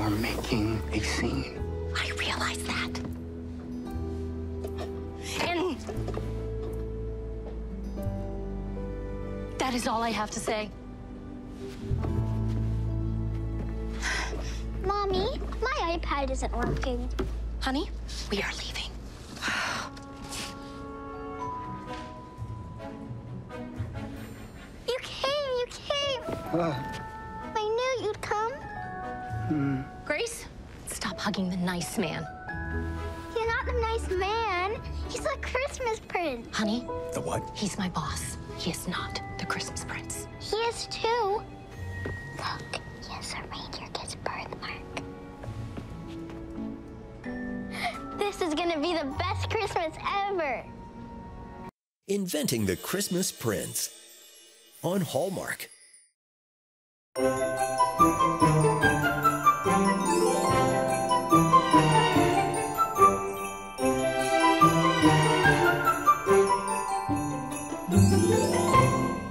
making a scene. I realize that. And that is all I have to say. Mommy, my iPad isn't working. Honey, we are leaving. You came, you came. I knew you'd come. Grace, stop hugging the nice man. You're not the nice man. He's a Christmas prince. Honey, The what? he's my boss. He is not the Christmas prince. He is too. Look, he has a reindeer kid's birthmark. This is gonna be the best Christmas ever. Inventing the Christmas Prince on Hallmark. Música